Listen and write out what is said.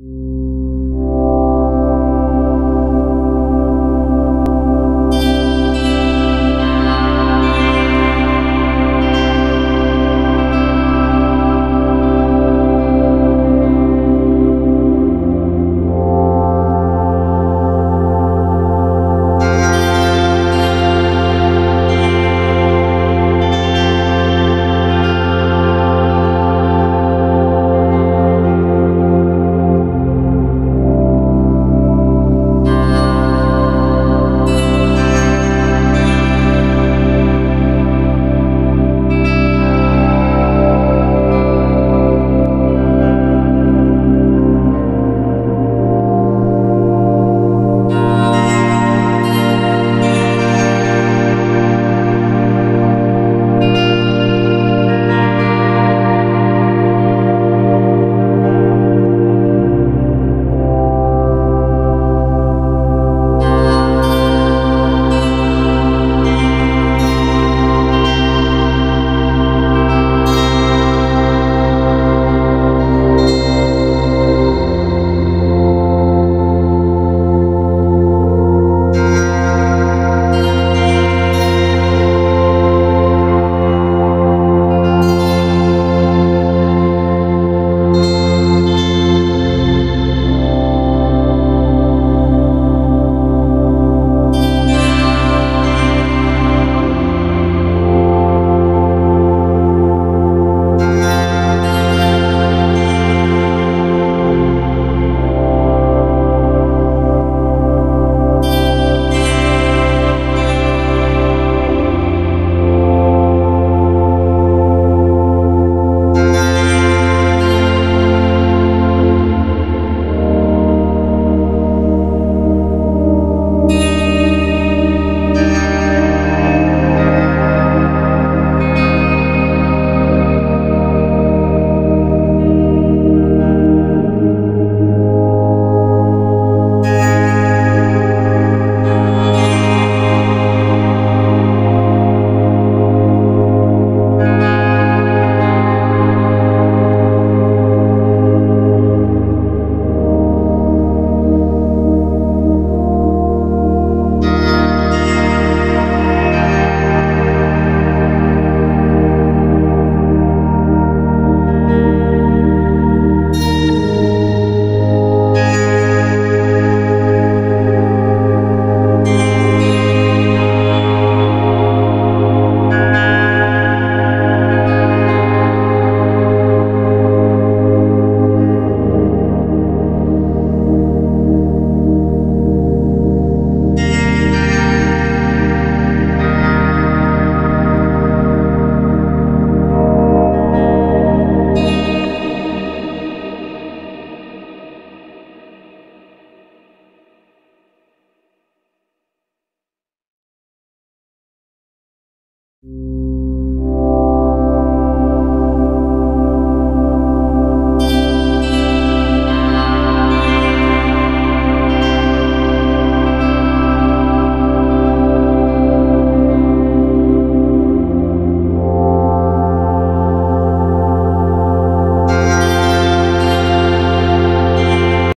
you